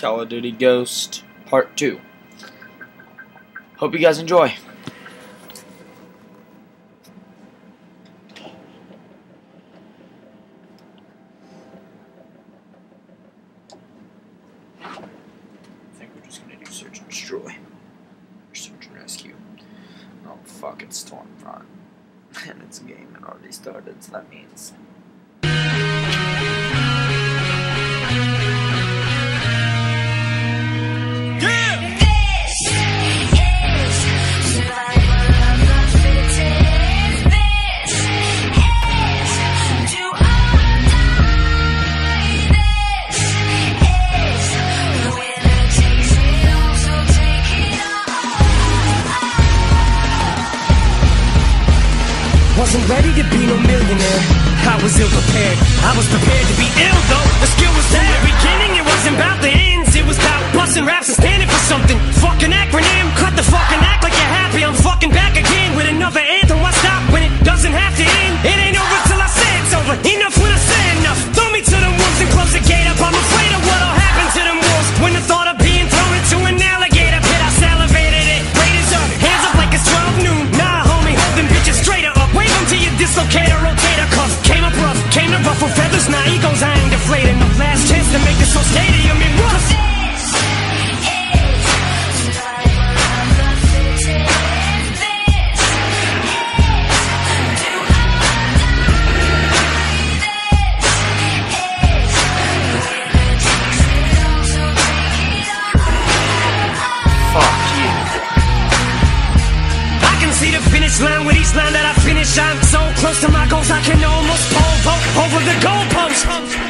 Call of Duty Ghost Part 2. Hope you guys enjoy. I think we're just gonna do search and destroy. Or search and rescue. Oh fuck, it's Stormfront. And it's a game that already started, so that means prepared. I was prepared to be ill though. The line with each line that I finish. I'm so close to my goals, I can almost pole over the goalpost.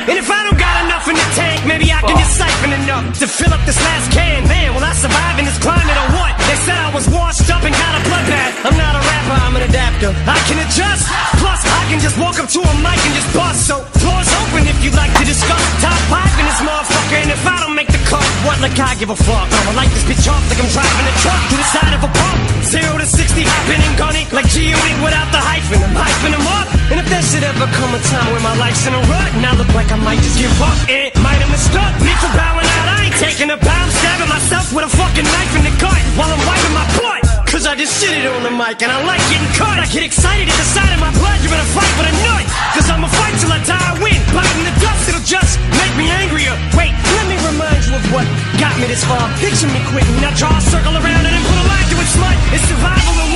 And if I don't got enough in the tank, maybe I can just siphon enough to fill up this last can. Man, will I survive in this climate or what? They said I was washed up and got a bloodbath. I'm not a rapper, I'm an adapter. I can adjust. Plus, I can just walk up to a mic and just bust. So, floor's open if you'd like to discuss. Top five in this motherfucker, and if I don't make the cut, what? Like I give a fuck. I'ma light this bitch off like I'm driving a truck to the side of a pump. Zero to sixty, hopping ever come a time when my life's in a rut, and I look like I might just give up, it might have mistook me for bowing out. I ain't taking a bow, I'm stabbing myself with a fucking knife in the gut while I'm wiping my butt. Cause I just shit it on the mic and I like getting cut. I get excited at the sight of my blood. You're in a fight with a nut. Cause I'ma fight till I die, I win. Biting the dust, it'll just make me angrier. Wait, let me remind you of what got me this far. Picture me quitting. I draw a circle around it and put a line to it, smut. It's survival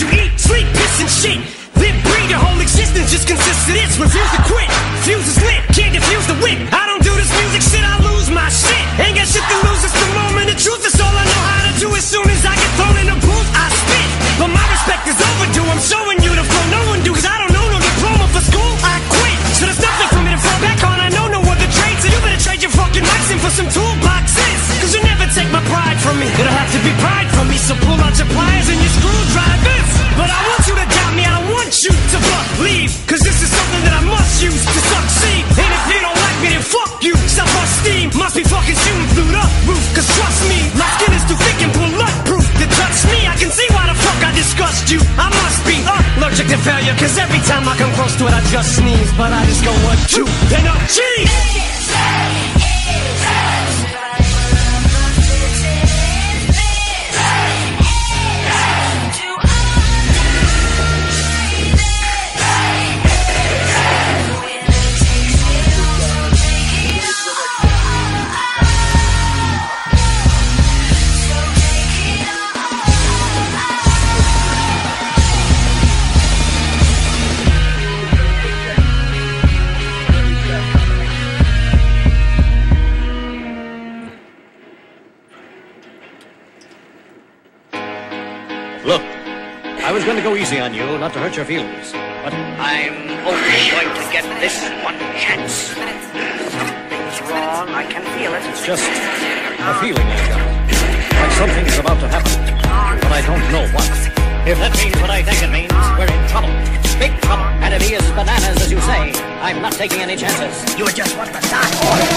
you eat, sleep, piss, and shit. Cause every time I come close to it, I just sneeze. But I just go one, two, then up, cheese. Look, I was going to go easy on you, not to hurt your feelings. But I'm only going to get this one chance. Something's wrong. I can feel it. It's just a ah. feeling I've got. Like something's about to happen, but I don't know what. If that means what I think it means, we're in trouble. Big trouble. And he is bananas, as you say, I'm not taking any chances. You're just want the start.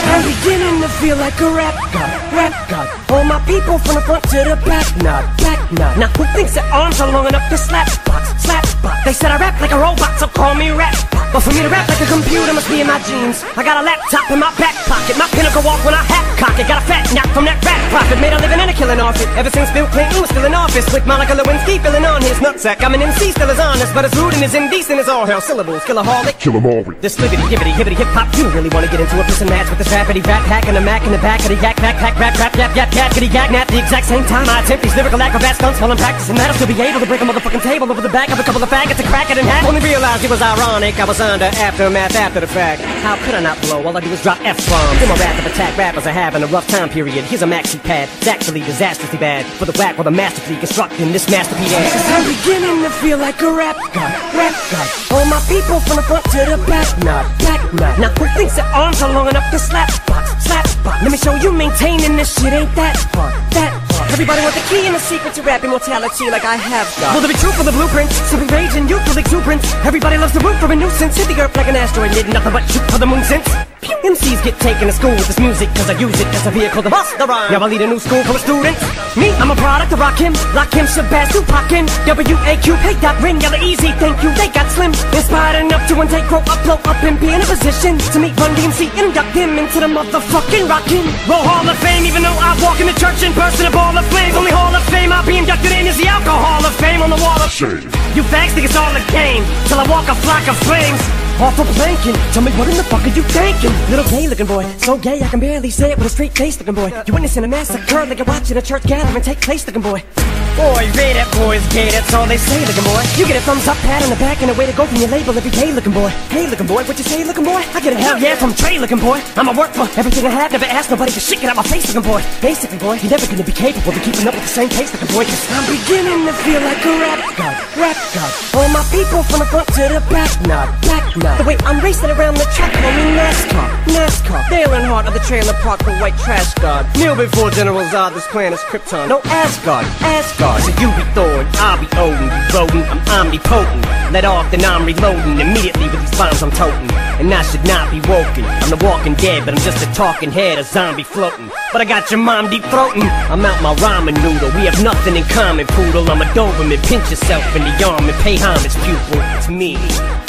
I'm beginning to feel like a rap god, rap god. All my people from the front to the back, nod, back nod. Now who thinks their arms are long enough to slap box, slap? They said I rap like a robot, so call me rap. But for me to rap like a computer must be in my jeans. I got a laptop in my back pocket, my pinnacle walk when I hat cock it. Got a fat knock from that rap profit, made a living and a killing off it. Ever since Bill Clinton was still in office, with Monica Lewinsky filling on his nutsack. I'm an MC, still as honest, but as rude and as indecent as all hell. Syllables, killaholic. Kill 'em all. This slibbity, gibbity, hibbity, hip hop. You really wanna get into a piss and match with this rappity rap hack and a mac in the back of the yak back pack rap rap yap yap yap kitty yak nap. The exact same time I attempt these lyrical acrobat stunts while I'm practicing that, I'll still be able to break a motherfucking table over the back of a couple of faggots and crack it in half. Only realized it was ironic. I was under aftermath after the fact. How could I not blow? All I do is drop F bombs. In my wrath of attack, rappers are having a rough time period. Here's a maxi pad. It's actually disastrously bad for the whack while the masterfully constructing this masterpiece. I'm beginning to feel like a rap god, rap god. All my people from the front to the back, nod, back nod. Now who thinks their arms are long enough to slap box, slap box? Let me show you maintaining this shit ain't that hard, that hard. Everybody want the key and the secret to rap immortality like I have got. Will there be truth for the blueprint? Simply rage and Everybody loves the root for a nuisance. Hit the earth like an asteroid, did nothing but shoot for the moon since. Pew! MCs get taken to school with this music cause I use it as a vehicle to bust the rhyme. Now I lead a new school full of students. Me, I'm a product of Rakim, Lakim, Shabazz, Tupac, and W-A-Q, hey, dot, ring, yellow, easy, thank you, they got slim. Inspired one day grow up, blow up, and be in a position to meet Run DMC and induct him into the motherfucking Rockin' Roll Hall of Fame, even though I walk in the church and burst in a ball of flames. Only Hall of Fame I'll be inducted in is the Alcohol of Fame on the wall of Shame. you fags think it's all a game Till I walk a flock of flames Off a planking Tell me what in the fuck are you thinking? Little gay looking boy So gay I can barely say it with a straight face looking boy You witnessing a massacre like you're watching a church gathering take place looking boy Boy, Ray, that boy's gay, that's all they say looking boy. You get a thumbs up, pat on the back and a way to go from your label every day looking boy. Hey looking boy, what you say looking boy? I get a hell yeah from Dre looking boy. I'ma work for everything I have, never ask nobody for shit, get out my face looking boy. Basically boy, you're never gonna be capable of keeping up with the same pace looking boy. Cause I'm beginning to feel like a rap god, rap god. All my people from the front to the back, nod, back nod The way I'm racing around the track, me NASCAR, NASCAR Earnhardt of the trailer park, for white trash god Kneel before General Zod, this planet's Krypton. No Asgard, Asgard So you be Thor, I'll be Odin. You rodent, I'm omnipotent. Let off, then I'm reloading Immediately with these bombs I'm toting. And I should not be woken. I'm the walking dead, but I'm just a talking head A zombie floating. But I got your mom deep throating. I'm out my ramen noodle. We have nothing in common, poodle. I'm a Doberman. Pinch yourself in the arm and pay homage, pupil. It's me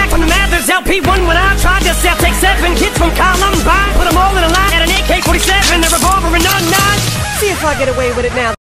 from get away with it now.